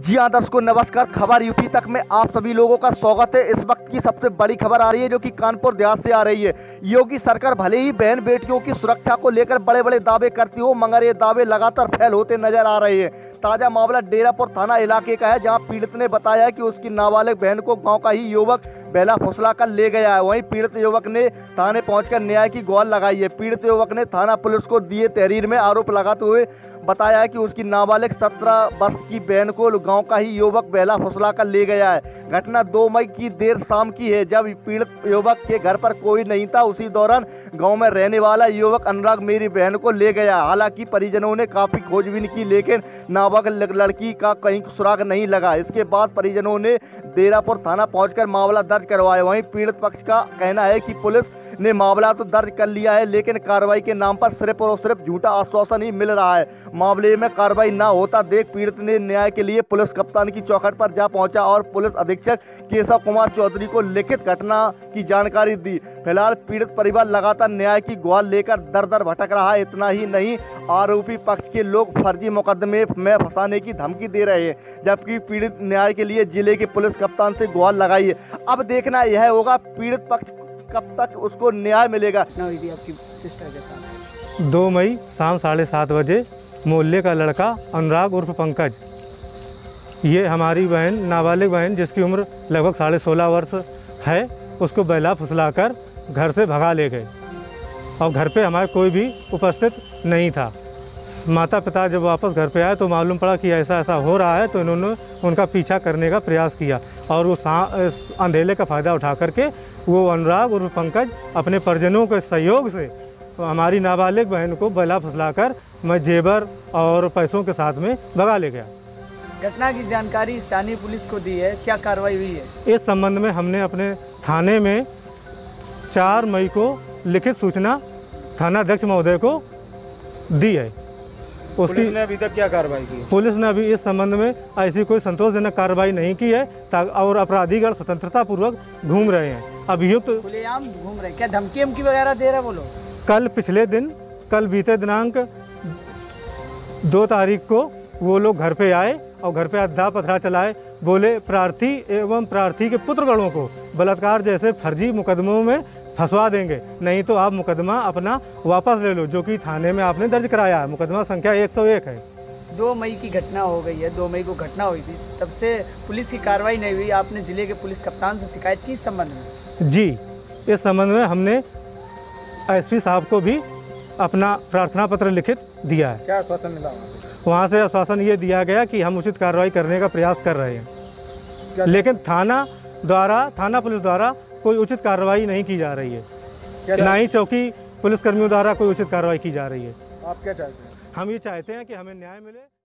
जी हाँ दर्शकों, नमस्कार। खबर यूपी तक में आप सभी लोगों का स्वागत है। इस वक्त की सबसे बड़ी खबर आ रही है जो कि कानपुर देहात से आ रही है। योगी सरकार भले ही बहन बेटियों की सुरक्षा को लेकर बड़े बड़े दावे करती हो, मगर ये दावे लगातार फैल होते नज़र आ रहे हैं। ताज़ा मामला डेरापुर थाना इलाके का है, जहाँ पीड़ित ने बताया कि उसकी नाबालिग बहन को गाँव का ही युवक बेला फुसला कर ले गया है। वहीं पीड़ित युवक ने थाने पहुंचकर न्याय की गुहार लगाई है। पीड़ित युवक ने थाना पुलिस को दिए तहरीर में आरोप लगाते हुए बताया कि उसकी नाबालिग सत्रह वर्ष की बहन को गाँव का ही युवक बेला फुसला कर ले गया है। घटना दो मई की देर शाम की है। जब पीड़ित युवक के घर पर कोई नहीं था, उसी दौरान गाँव में रहने वाला युवक अनुराग मेरी बहन को ले गया। हालाँकि परिजनों ने काफ़ी खोजबीन की, लेकिन नाबालिग लड़की का कहीं सुराग नहीं लगा। इसके बाद परिजनों ने देरापुर थाना पहुंचकर मामला दर्ज करवाया वहीं पीड़ित पक्ष का कहना है कि पुलिस ने मामला तो दर्ज कर लिया है, लेकिन कार्रवाई के नाम पर सिर्फ़ और सिर्फ़ झूठा आश्वासन ही मिल रहा है। मामले में कार्रवाई न होता देख पीड़ित ने न्याय के लिए पुलिस कप्तान की चौखट पर जा पहुँचा और पुलिस अधीक्षक केशव कुमार चौधरी को लिखित घटना की जानकारी दी। फ़िलहाल पीड़ित परिवार लगातार न्याय की गुहार लेकर दर दर भटक रहा है, इतना ही नहीं, आरोपी पक्ष के लोग फर्जी मुकदमे में फंसाने की धमकी दे रहे हैं, जबकि पीड़ित न्याय के लिए ज़िले के पुलिस कप्तान से गुहार लगाई है। अब देखना यह होगा, पीड़ित पक्ष कब तक उसको न्याय मिलेगा? दो मई शाम साढ़े सात बजे मोहल्ले का लड़का अनुराग उर्फ़ पंकज। ये हमारी बहन नाबालिग बहन जिसकी उम्र लगभग साढ़े सोलह वर्ष है उसको बैला फुसलाकर घर से भगा ले गए। और घर पे हमारे कोई भी उपस्थित नहीं था। माता पिता जब वापस घर पे आए तो मालूम पड़ा कि ऐसा ऐसा हो रहा है तो इन्होंने उनका पीछा करने का प्रयास किया और वो अंधेले का फ़ायदा उठा करके वो अनुराग और पंकज अपने परिजनों के सहयोग से हमारी नाबालिग बहन को बला फसला कर मैं जेबर और पैसों के साथ में भगा ले गया। घटना की जानकारी स्थानीय पुलिस को दी है। क्या कार्रवाई हुई है? इस संबंध में हमने अपने थाने में चार मई को लिखित सूचना थाना अध्यक्ष महोदय को दी है। उसकी ने अभी तक क्या कार्रवाई की? पुलिस ने अभी इस संबंध में ऐसी कोई संतोषजनक कार्रवाई नहीं की है और अपराधीगण स्वतंत्रता पूर्वक घूम रहे हैं। अभियुक्त तो खुलेआम घूम रहे क्या धमकी वमकी वगैरह दे रहे बोलो कल पिछले दिन कल बीते दिनांक दो तारीख को वो लोग घर पे आए और घर पे अद्धा पथरा चलाए। बोले प्रार्थी एवं प्रार्थी के पुत्रगणों को बलात्कार जैसे फर्जी मुकदमों में फंसवा देंगे। नहीं तो आप मुकदमा अपना वापस ले लो जो कि थाने में आपने दर्ज कराया है। मुकदमा संख्या 101 है। दो मई की घटना हो गई है। दो मई को घटना हुई थी। तब से पुलिस की कार्रवाई नहीं हुई। आपने ज़िले के पुलिस कप्तान से शिकायत की इस संबंध में? जी इस संबंध में हमने एसपी साहब को भी अपना प्रार्थना पत्र लिखित दिया है। क्या आश्वासन मिला? वहाँ से आश्वासन ये दिया गया कि हम उचित कार्रवाई करने का प्रयास कर रहे हैं। लेकिन थाना द्वारा थाना पुलिस द्वारा कोई उचित कार्रवाई नहीं की जा रही है। ना ही? चौकी पुलिसकर्मियों द्वारा कोई उचित कार्रवाई की जा रही है। आप क्या चाहते हैं? हम ये चाहते हैं कि हमें न्याय मिले।